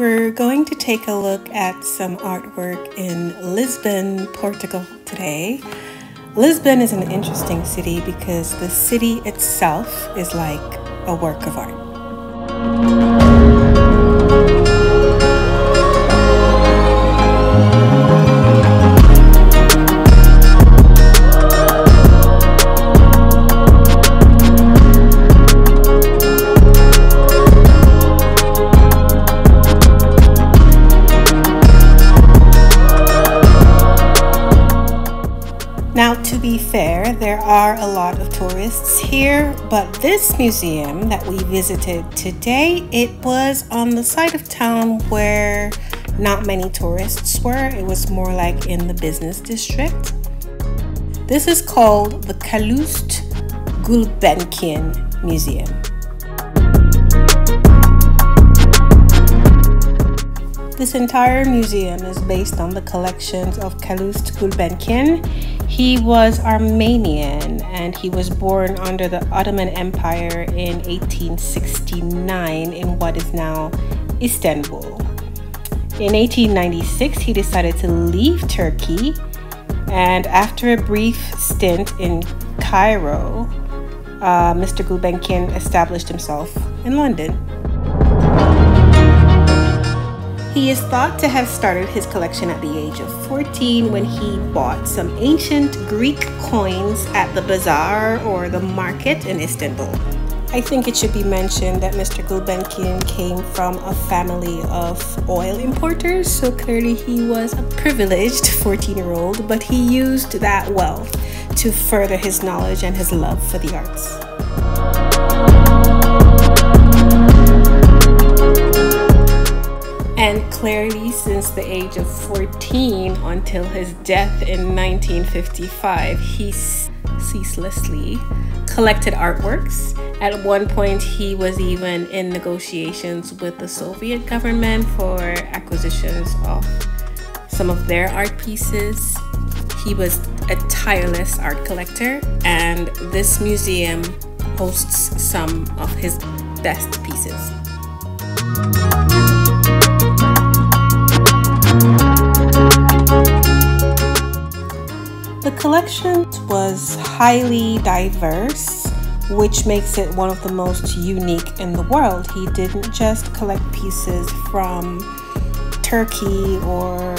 We're going to take a look at some artwork in Lisbon, Portugal today. Lisbon is an interesting city because the city itself is like a work of art. Are a lot of tourists here, but this museum that we visited today, it was on the side of town where not many tourists were. It was more like in the business district. This is called the Calouste Gulbenkian Museum. This entire museum is based on the collections of Calouste Gulbenkian. He was Armenian and he was born under the Ottoman Empire in 1869 in what is now Istanbul. In 1896, he decided to leave Turkey, and after a brief stint in Cairo, uh, Mr. Gulbenkian established himself in London. He is thought to have started his collection at the age of 14 when he bought some ancient Greek coins at the bazaar or the market in Istanbul. I think it should be mentioned that Mr. Gulbenkian came from a family of oil importers, so clearly he was a privileged 14 year old, but he used that wealth to further his knowledge and his love for the arts. And clearly, since the age of 14 until his death in 1955, he ceaselessly collected artworks. At one point, he was even in negotiations with the Soviet government for acquisitions of some of their art pieces. He was a tireless art collector, and this museum hosts some of his best pieces. Collection was highly diverse, which makes it one of the most unique in the world. He didn't just collect pieces from Turkey or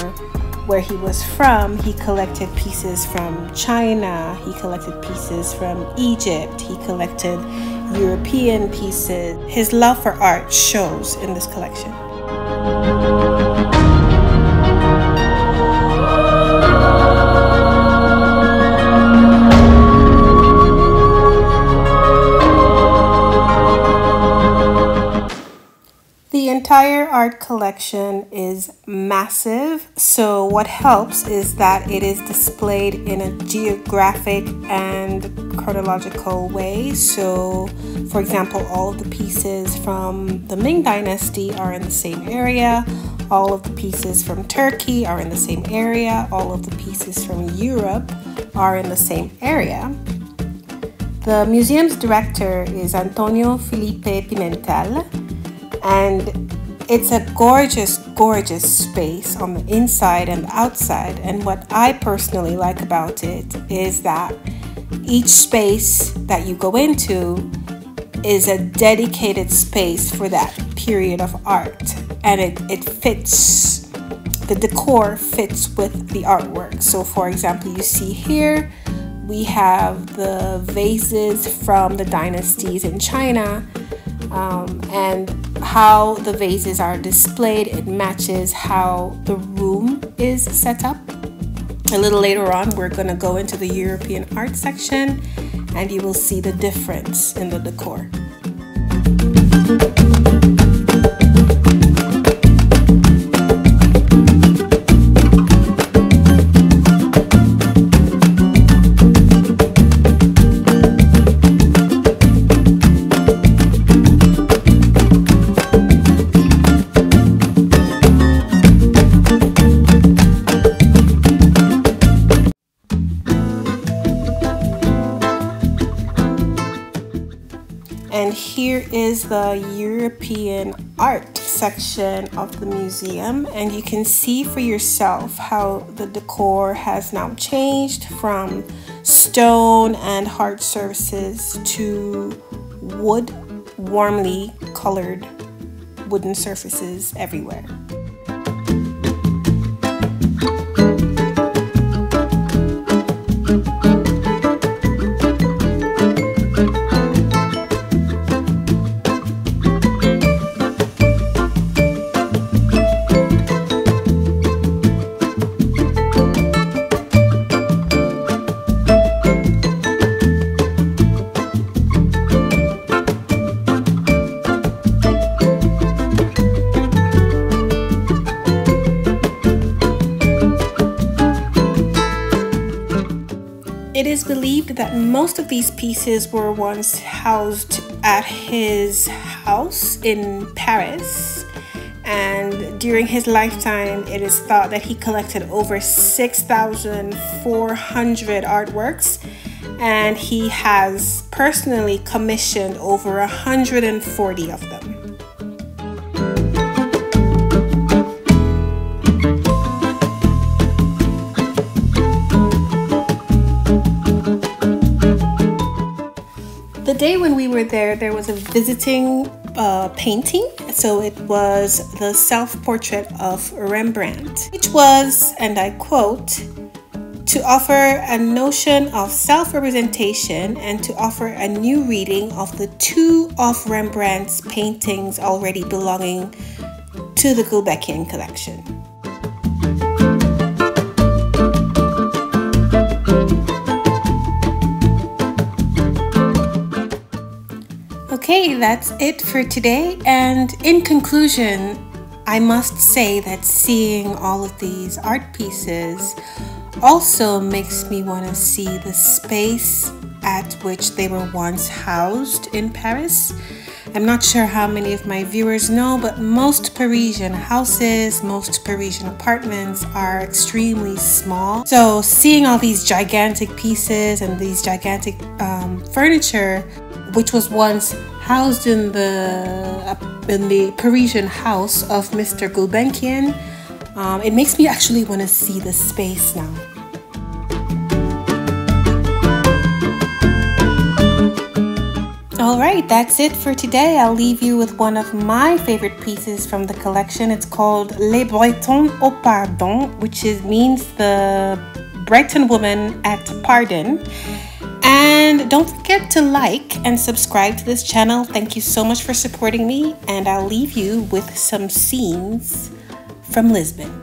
where he was from, he collected pieces from China, he collected pieces from Egypt, he collected European pieces. His love for art shows in this collection. Entire art collection is massive, so what helps is that it is displayed in a geographic and chronological way. So, for example, all of the pieces from the Ming Dynasty are in the same area, all of the pieces from Turkey are in the same area, all of the pieces from Europe are in the same area. The museum's director is Antonio Filipe Pimentel and it's a gorgeous, gorgeous space on the inside and outside. And what I personally like about it is that each space that you go into is a dedicated space for that period of art, and it, it fits. The decor fits with the artwork. So, for example, you see here we have the vases from the dynasties in China um, and how the vases are displayed. It matches how the room is set up. A little later on, we're going to go into the European art section and you will see the difference in the decor. And here is the European art section of the museum. And you can see for yourself how the decor has now changed from stone and hard surfaces to wood, warmly colored wooden surfaces everywhere. Is believed that most of these pieces were once housed at his house in Paris. And during his lifetime, it is thought that he collected over 6,400 artworks. And he has personally commissioned over 140 of them. Day when we were there, there was a visiting uh, painting. So it was the self portrait of Rembrandt, which was, and I quote, to offer a notion of self representation and to offer a new reading of the two of Rembrandt's paintings already belonging to the Gulbenkian collection. Okay, that's it for today. And in conclusion, I must say that seeing all of these art pieces also makes me want to see the space at which they were once housed in Paris. I'm not sure how many of my viewers know, but most Parisian houses, most Parisian apartments are extremely small. So seeing all these gigantic pieces and these gigantic um, furniture which was once housed in the in the Parisian house of Mr. Gulbenkian. Um, it makes me actually want to see the space now. All right, that's it for today. I'll leave you with one of my favorite pieces from the collection. It's called Les Bretons au Pardon, which is means the Breton woman at pardon. And don't forget to like and subscribe to this channel. Thank you so much for supporting me, and I'll leave you with some scenes from Lisbon.